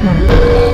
Mm-hmm.